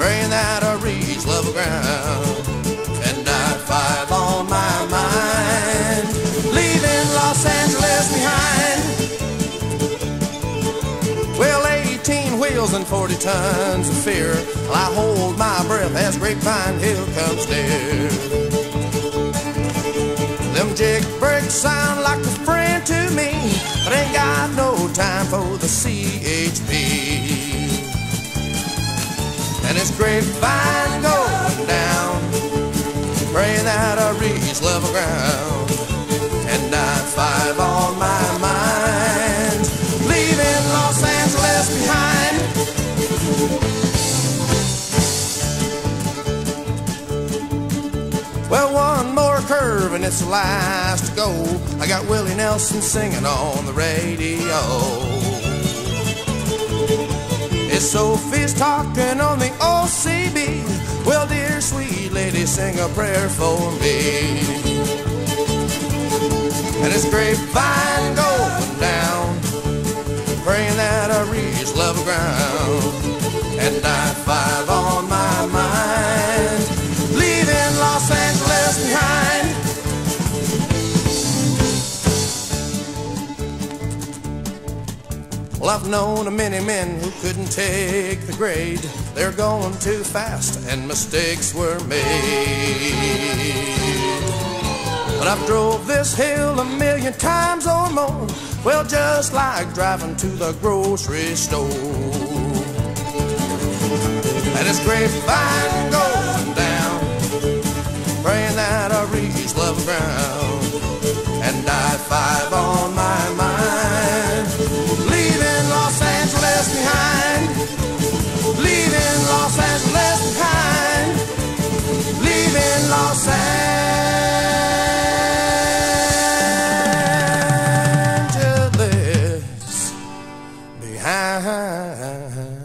praying that I reach level ground and not five on my mind. Leaving Los Angeles behind. Well, 18 wheels and 40 tons of fear. I hold my breath as Grapevine Hill comes near. Them Jake brakes sound like a friend to me, but ain't got no time for the CHP. And it's grapevine going down, praying that I reach level ground. And I five on my mind, leaving Los Angeles behind. Well, one more curve and it's the last to go. I got Willie Nelson singing on the radio. It's Sophie's talking on the OCB. Well, dear sweet lady, sing a prayer for me. And it's grapevine Well, I've known a many men who couldn't take the grade. They're going too fast and mistakes were made. But I've drove this hill a million times or more. Well, just like driving to the grocery store. And it's grapevine going down, praying that I reach level ground. behind.